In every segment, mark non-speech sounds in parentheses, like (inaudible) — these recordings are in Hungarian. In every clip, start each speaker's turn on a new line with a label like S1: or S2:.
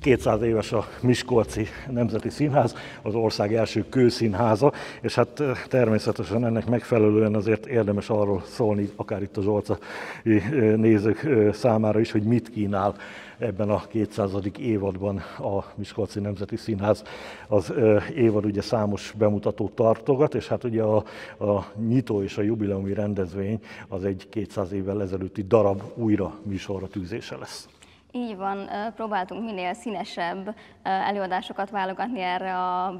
S1: 200 éves a Miskolci Nemzeti Színház, az ország első kőszínháza, és hát természetesen ennek megfelelően azért érdemes arról szólni, akár itt az Zsolca nézők számára is, hogy mit kínál ebben a 200. évadban a Miskolci Nemzeti Színház. Az évad ugye számos bemutatót tartogat, és hát ugye a, a nyitó és a jubileumi rendezvény az egy 200 évvel ezelőtti darab újra műsorra tűzése lesz.
S2: Így van, próbáltunk minél színesebb előadásokat válogatni erre a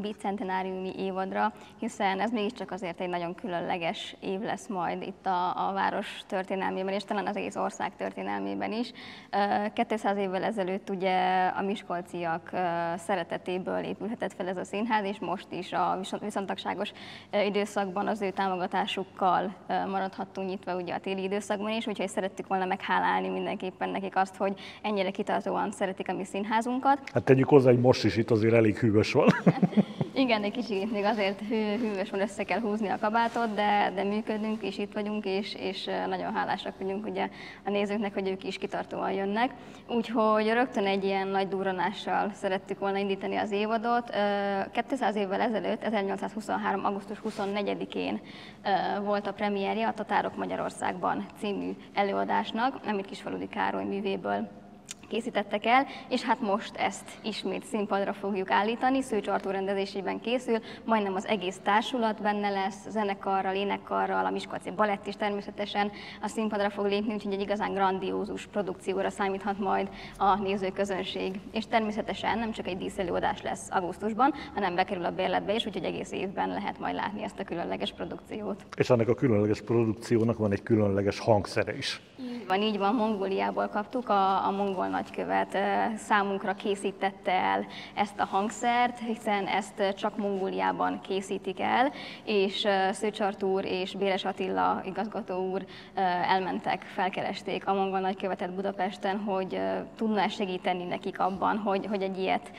S2: bicentenáriumi évadra, hiszen ez mégiscsak azért egy nagyon különleges év lesz majd itt a, a város történelmében, és talán az egész ország történelmében is. 200 évvel ezelőtt ugye a miskolciak szeretetéből épülhetett fel ez a színház, és most is a viszontagságos időszakban az ő támogatásukkal maradhattunk nyitva ugye a téli időszakban is, úgyhogy szerettük volna meghálálni mindenképpen nekik azt, hogy ennyire kitartóan szeretik a mi színházunkat.
S1: Hát tegyük hozzá, hogy most is itt azért elég hűvös van. (laughs)
S2: Igen, egy kicsit még azért hű, hűvös van, össze kell húzni a kabátot, de, de működünk, és itt vagyunk, és, és nagyon hálásak vagyunk ugye a nézőknek, hogy ők is kitartóan jönnek. Úgyhogy rögtön egy ilyen nagy durranással szerettük volna indítani az évadot. 200 évvel ezelőtt, 1823. augusztus 24-én volt a premierje a Tatárok Magyarországban című előadásnak, amit Kisfaludi Károly művéből készítettek el, és hát most ezt ismét színpadra fogjuk állítani, Szőcs Artúr rendezésében készül, majdnem az egész társulat benne lesz, zenekarral, énekkarral, a Miskolci Balett is természetesen a színpadra fog lépni, úgyhogy egy igazán grandiózus produkcióra számíthat majd a nézőközönség. És természetesen nem csak egy díszelőadás lesz augusztusban, hanem bekerül a bérletbe is, úgyhogy egész évben lehet majd látni ezt a különleges produkciót.
S1: És ennek a különleges produkciónak van egy különleges hangszere is.
S2: Így van, így van, Mongóliából kaptuk, a, a mongol nagykövet számunkra készítette el ezt a hangszert, hiszen ezt csak Mongóliában készítik el, és Szőcs Artúr és Béres Attila igazgató úr elmentek, felkeresték a mongol nagykövetet Budapesten, hogy tudna segíteni nekik abban, hogy, hogy egy ilyet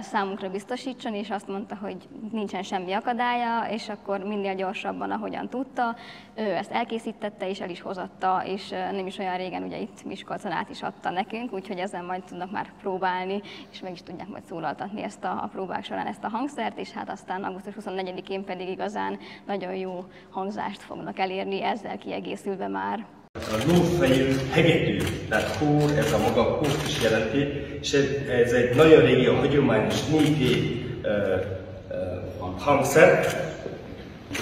S2: számunkra biztosítson, és azt mondta, hogy nincsen semmi akadálya, és akkor minél gyorsabban, ahogyan tudta, ő ezt elkészítette és el is hozatta, és nem is olyan régen ugye itt Miskolcon át is adta nekünk, úgyhogy ezen majd tudnak már próbálni, és meg is tudják majd szólaltatni ezt a, a próbák során ezt a hangszert, és hát aztán augusztus 24-én pedig igazán nagyon jó hangzást fognak elérni, ezzel kiegészülve már.
S3: A lófejű hegetű, tehát kór, ez a maga kórt is jelenti, és ez egy nagyon régi, a hagyományos népi uh, uh, hangszer,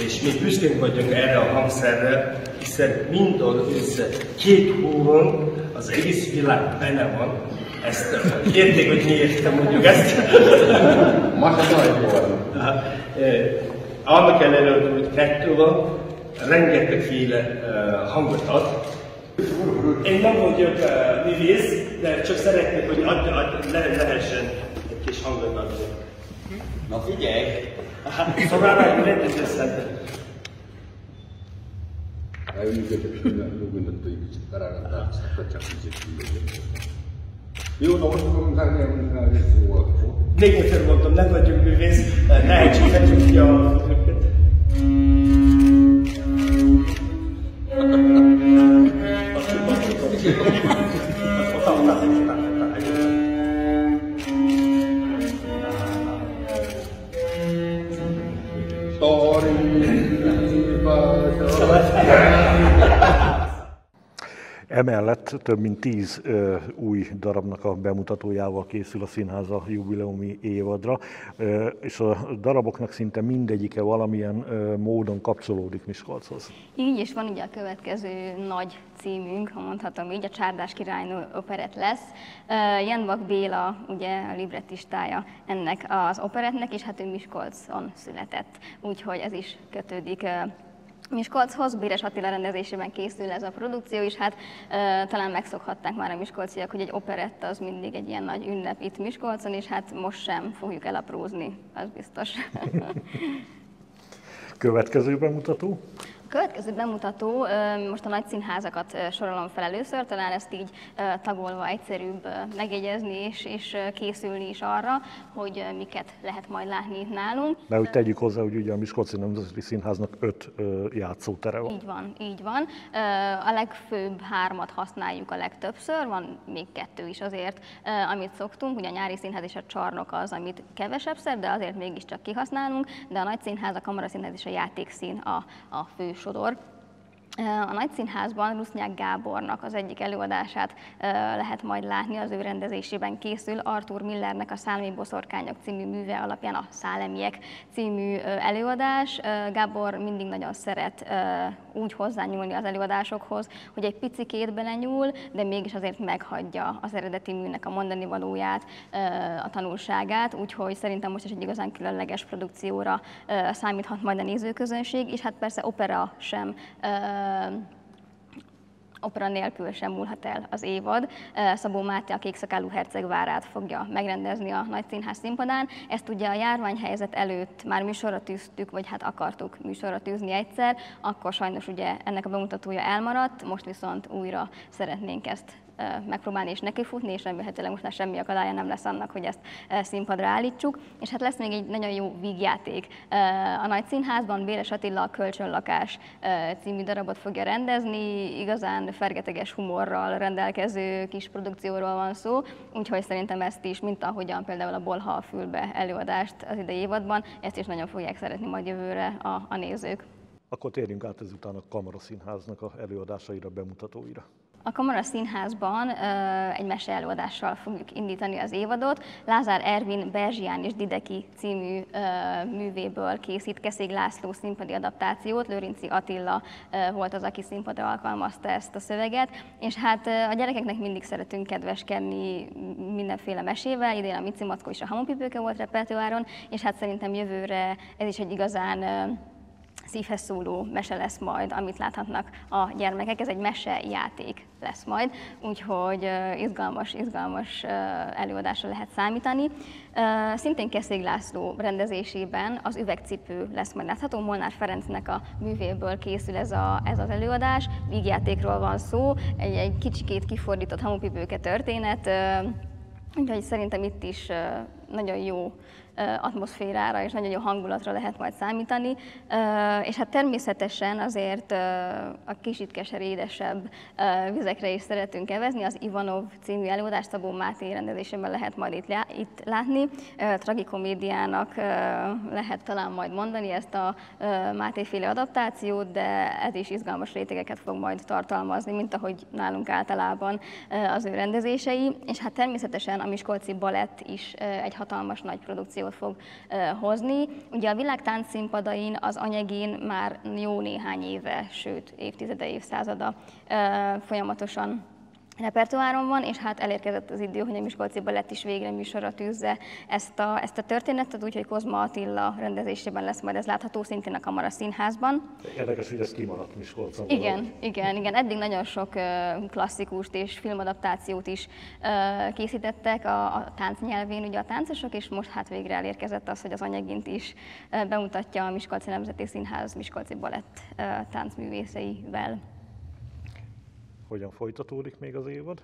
S3: és mi büszkénk vagyunk erre a hangszerre, hiszen mind az két hóron az egész világ benne van. Ezt érték, hogy miért mondjuk ezt.
S4: Most
S3: Annak ellenőre, hogy kettő van, rengetegféle uh, hangot ad. Én nem vagyok uh, művész, de csak szeretnék, hogy ad, ad, le, lehessen egy kis hangot adni.
S4: Na figyelj!
S3: Szóval már rendezőszedben.
S4: Jó, na most fogom tenni a szó
S3: Még egyszer mondtam, nem vagyunk művész, nehézséghetjük ki a
S1: Emellett több mint tíz ö, új darabnak a bemutatójával készül a színház a jubileumi évadra, ö, és a daraboknak szinte mindegyike valamilyen ö, módon kapcsolódik Miskolchoz.
S2: Így is van ugye a következő nagy címünk, ha mondhatom így, a Csárdás királynő operett lesz. Jenbak Béla ugye a librettistája ennek az operetnek, és hát ő Miskolcon született, úgyhogy ez is kötődik Miskolchoz, Béres Attila rendezésében készül ez a produkció, és hát e, talán megszokhatták már a miskolciak, hogy egy operetta az mindig egy ilyen nagy ünnep itt Miskolcon, és hát most sem fogjuk elaprózni, az biztos. (laughs)
S1: Következő bemutató?
S2: Következő bemutató, most a nagy színházakat sorolom fel először, talán ezt így tagolva egyszerűbb megjegyezni és, és készülni is arra, hogy miket lehet majd látni itt nálunk.
S1: Mert hogy tegyük hozzá, hogy ugye a Miskolci Nemzeti Színháznak öt játszótere van.
S2: Így van, így van. A legfőbb hármat használjuk a legtöbbször, van még kettő is azért, amit szoktunk. Ugye a nyári színház és a csarnok az, amit kevesebbszer, de azért mégiscsak kihasználunk, de a nagy színház, a kamaraszínház és a játékszín a, a fő sodor. A Nagy Színházban Rusznyák Gábornak az egyik előadását lehet majd látni, az ő rendezésében készül Arthur Millernek a Szálmi Boszorkányok című műve alapján a Szálemiek című előadás. Gábor mindig nagyon szeret úgy hozzányúlni az előadásokhoz, hogy egy picikét belenyúl, de mégis azért meghagyja az eredeti műnek a mondani valóját, a tanulságát, úgyhogy szerintem most is egy igazán különleges produkcióra számíthat majd a nézőközönség, és hát persze opera sem opera nélkül sem múlhat el az évad. Szabó Máté a Kékszakálú Herceg várát fogja megrendezni a Nagy Színház színpadán. Ezt ugye a járványhelyzet előtt már műsorra tűztük, vagy hát akartuk műsorra tűzni egyszer, akkor sajnos ugye ennek a bemutatója elmaradt, most viszont újra szeretnénk ezt megpróbálni és nekifutni, és remélhetőleg most már semmi akadálya nem lesz annak, hogy ezt színpadra állítsuk. És hát lesz még egy nagyon jó vígjáték. A Nagy Színházban Béles Attila a Kölcsönlakás című darabot fogja rendezni, igazán fergeteges humorral rendelkező kis produkcióról van szó, úgyhogy szerintem ezt is, mint ahogyan például a Bolha a fülbe előadást az idei évadban, ezt is nagyon fogják szeretni majd jövőre a, a nézők.
S1: Akkor térjünk át ezután a Kamaraszínháznak a előadásaira, bemutatóira.
S2: A Kamara Színházban egy mese előadással fogjuk indítani az évadot. Lázár Ervin Berzsián és Dideki című művéből készít Keszég László színpadi adaptációt. Lőrinci Attila volt az, aki színpadra alkalmazta ezt a szöveget. És hát a gyerekeknek mindig szeretünk kedveskedni mindenféle mesével. Idén a Mici Mackó és a Hamupipőke volt repertoáron, és hát szerintem jövőre ez is egy igazán szívhez szóló mese lesz majd, amit láthatnak a gyermekek. Ez egy mese játék lesz majd, úgyhogy izgalmas, izgalmas előadásra lehet számítani. Szintén Keszég László rendezésében az üvegcipő lesz majd látható. Molnár Ferencnek a művéből készül ez, a, ez az előadás. Vígjátékról van szó, egy, egy kicsikét kifordított hamupipőke történet, úgyhogy szerintem itt is nagyon jó atmoszférára és nagyon jó hangulatra lehet majd számítani. És hát természetesen azért a kicsit keserédesebb vizekre is szeretünk evezni. Az Ivanov című előadást Szabó Máté rendezésében lehet majd itt látni. Tragikomédiának lehet talán majd mondani ezt a Máté-féle adaptációt, de ez is izgalmas rétegeket fog majd tartalmazni, mint ahogy nálunk általában az ő rendezései. És hát természetesen a Miskolci Balett is egy hatalmas nagy produkció innovációt fog hozni. Ugye a világ táncszínpadain az anyagin már jó néhány éve, sőt évtizede, évszázada folyamatosan repertoáron van, és hát elérkezett az idő, hogy a Miskolci Balett is végre műsorra tűzze ezt a, ezt a történetet, úgyhogy Kozma Attila rendezésében lesz majd ez látható szintén a Kamara Színházban.
S1: Érdekes, hogy ez kimaradt Miskolcon.
S2: Igen, igen, igen. Eddig nagyon sok klasszikust és filmadaptációt is készítettek a, a tánc nyelvén, ugye a táncosok, és most hát végre elérkezett az, hogy az anyagint is bemutatja a Miskolci Nemzeti Színház Miskolci Balett táncművészeivel.
S1: Hogyan folytatódik még az évad?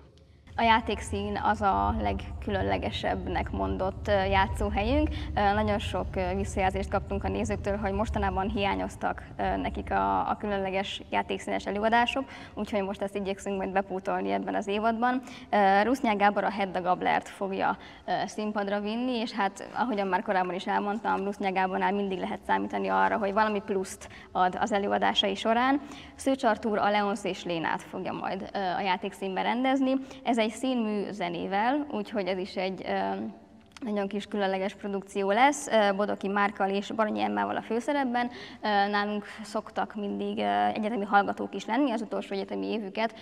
S2: A játékszín az a legkülönlegesebbnek mondott játszóhelyünk. Nagyon sok visszajelzést kaptunk a nézőktől, hogy mostanában hiányoztak nekik a, a különleges játékszínes előadások, úgyhogy most ezt igyekszünk majd bepótolni ebben az évadban. Rusznyák Gábor a Hedda Gablert fogja színpadra vinni, és hát ahogyan már korábban is elmondtam, Rusznyák Gábornál mindig lehet számítani arra, hogy valami pluszt ad az előadásai során. Szőcs Artúr a Leonsz és Lénát fogja majd a játékszínben rendezni. Ez egy színmű zenével, úgyhogy ez is egy nagyon kis különleges produkció lesz, Bodoki Márkal és Baranyi Emmával a főszerepben. Nálunk szoktak mindig egyetemi hallgatók is lenni, az utolsó egyetemi évüket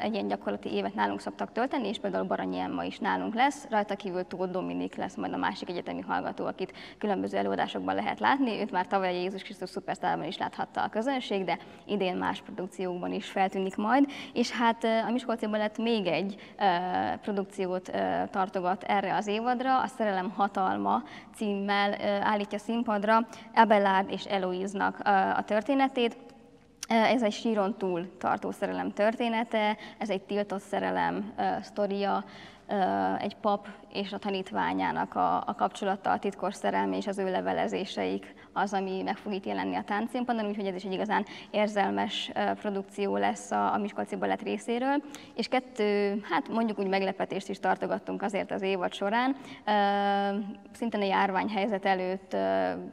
S2: egy ilyen gyakorlati évet nálunk szoktak tölteni, és például Baranyi Emma is nálunk lesz, rajta kívül Tóth Dominik lesz majd a másik egyetemi hallgató, akit különböző előadásokban lehet látni. Őt már tavaly a Jézus Krisztus Superstarban is láthatta a közönség, de idén más produkciókban is feltűnik majd. És hát a Miskolciban lett még egy produkciót tartogat erre az évadra, színpadra, a Szerelem hatalma címmel állítja színpadra Abelard és Eloise-nak a történetét. Ez egy síron túl tartó szerelem története, ez egy tiltott szerelem sztoria, egy pap és a tanítványának a, a kapcsolata, a titkos szerelme és az ő levelezéseik az, ami meg fog itt jelenni a táncszínpadon, úgyhogy ez is egy igazán érzelmes produkció lesz a, a Miskolci Balett részéről. És kettő, hát mondjuk úgy meglepetést is tartogattunk azért az évad során. Szintén a járványhelyzet előtt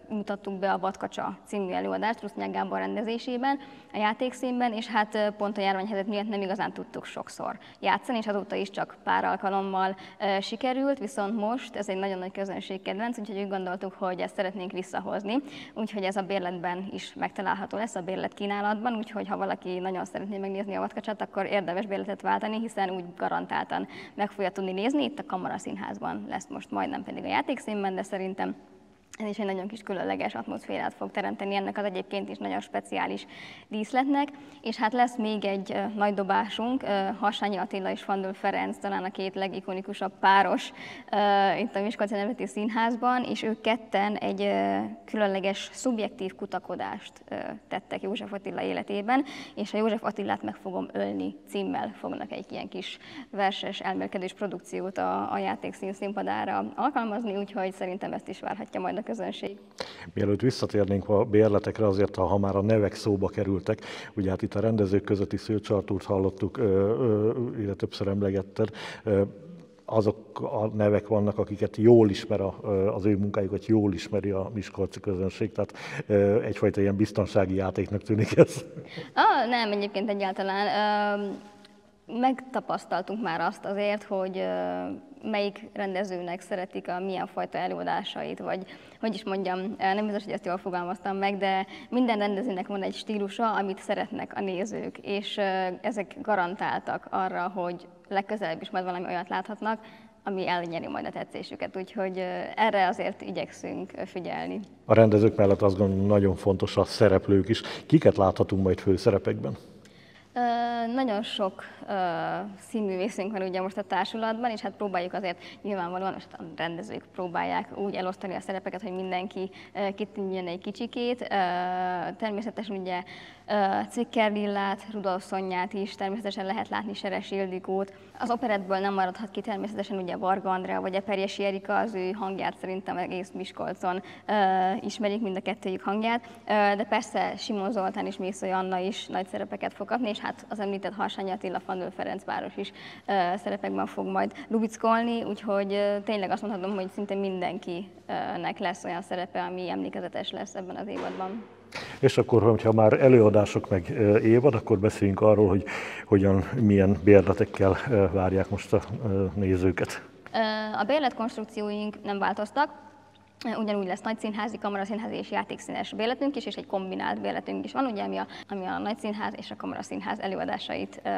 S2: mutattuk be a Vadkacsa című előadást Rusznyák Gábor rendezésében, a játékszínben, és hát pont a járványhelyzet miatt nem igazán tudtuk sokszor játszani, és azóta is csak pár alkalommal sikerült, viszont most ez egy nagyon nagy közönség kedvenc, úgyhogy úgy gondoltuk, hogy ezt szeretnénk visszahozni. Úgyhogy ez a bérletben is megtalálható lesz, a bérlet kínálatban, úgyhogy ha valaki nagyon szeretné megnézni a vadkacsat, akkor érdemes bérletet váltani, hiszen úgy garantáltan meg fogja tudni nézni, itt a Kamara Színházban lesz most majdnem pedig a játékszínben, de szerintem ez is egy nagyon kis különleges atmoszférát fog teremteni ennek az egyébként is nagyon speciális díszletnek. És hát lesz még egy nagy dobásunk, Hassányi Attila és Fandul Ferenc, talán a két legikonikusabb páros itt a Miskolci Nemzeti Színházban, és ők ketten egy különleges szubjektív kutakodást tettek József Attila életében, és a József Attilát meg fogom ölni címmel fognak egy ilyen kis verses elmélkedés produkciót a, a játékszín színpadára alkalmazni, úgyhogy szerintem ezt is várhatja majd a közönség.
S1: Mielőtt visszatérnénk a bérletekre, azért, ha már a nevek szóba kerültek, ugye hát itt a rendezők közötti szőcsartúrt hallottuk, ide többször emlegetted, azok a nevek vannak, akiket jól ismer a, az ő munkájukat, jól ismeri a miskolci közönség, tehát egyfajta ilyen biztonsági játéknak tűnik ez.
S2: Ah, nem, egyébként egyáltalán megtapasztaltunk már azt azért, hogy melyik rendezőnek szeretik a milyen fajta előadásait, vagy hogy is mondjam, nem biztos, hogy ezt jól fogalmaztam meg, de minden rendezőnek van egy stílusa, amit szeretnek a nézők, és ezek garantáltak arra, hogy legközelebb is majd valami olyat láthatnak, ami elnyeri majd a tetszésüket, úgyhogy erre azért igyekszünk figyelni.
S1: A rendezők mellett azt gondolom nagyon fontos a szereplők is. Kiket láthatunk majd főszerepekben?
S2: Nagyon sok színművészünk van ugye most a társulatban, és hát próbáljuk azért nyilvánvalóan, most a rendezők próbálják úgy elosztani a szerepeket, hogy mindenki kitűnjön egy kicsikét. Természetesen ugye Cikker Lillát, Rudolf Szonyát is, természetesen lehet látni Seres Ildikót. Az operettből nem maradhat ki természetesen ugye Varga Andrea vagy Eperjesi Erika, az ő hangját szerintem egész Miskolcon ismerik mind a kettőjük hangját, de persze Simon Zoltán és Mészői Anna is nagy szerepeket fog kapni, és hát az említett Harsány Attila, Fandő Ferencváros is szerepekben fog majd lubickolni, úgyhogy tényleg azt mondhatom, hogy szinte mindenkinek lesz olyan szerepe, ami emlékezetes lesz ebben az évadban.
S1: És akkor, hogyha már előadások meg évad, akkor beszéljünk arról, hogy hogyan, milyen bérletekkel várják most a nézőket.
S2: A bérletkonstrukcióink nem változtak, Ugyanúgy lesz nagyszínházi, kamaraszínházi és játékszínes béletünk is, és egy kombinált béletünk is van, ugye, ami a, ami a nagyszínház és a kamaraszínház előadásait ö,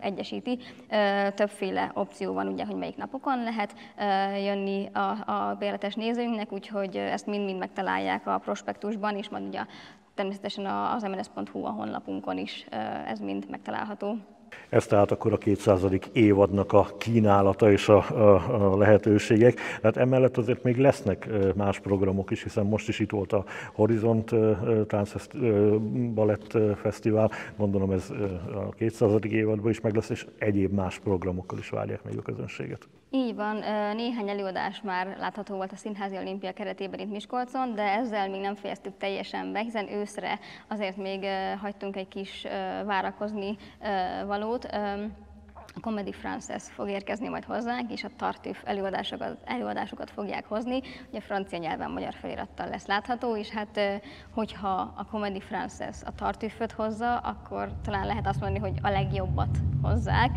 S2: egyesíti. Ö, többféle opció van, ugye, hogy melyik napokon lehet ö, jönni a, a béletes nézőinknek, úgyhogy ezt mind-mind megtalálják a prospektusban, és majd ugye természetesen az mns.hu a honlapunkon is ez mind megtalálható.
S1: Ez tehát akkor a 200. évadnak a kínálata és a, a, a lehetőségek. Hát emellett azért még lesznek más programok is, hiszen most is itt volt a Horizont Tánc Balett Fesztivál, gondolom ez a 200. évadban is meg lesz, és egyéb más programokkal is várják még a közönséget.
S2: Így van, néhány előadás már látható volt a Színházi Olimpia keretében itt Miskolcon, de ezzel még nem fejeztük teljesen be, hiszen őszre azért még hagytunk egy kis várakozni valót. A Comedy Frances fog érkezni majd hozzánk, és a Tartüf előadásokat, előadásokat fogják hozni. Ugye francia nyelven, magyar felirattal lesz látható, és hát hogyha a Comedy Frances a Tartüföt hozza, akkor talán lehet azt mondani, hogy a legjobbat hozzák.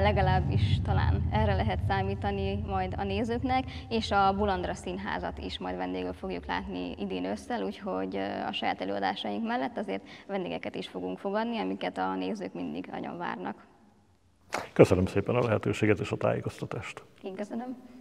S2: Legalábbis talán erre lehet számítani majd a nézőknek, és a Bulandra Színházat is majd vendégül fogjuk látni idén ősszel, úgyhogy a saját előadásaink mellett azért vendégeket is fogunk fogadni, amiket a nézők mindig nagyon várnak.
S1: Köszönöm szépen a lehetőséget és a tájékoztatást.
S2: Én köszönöm.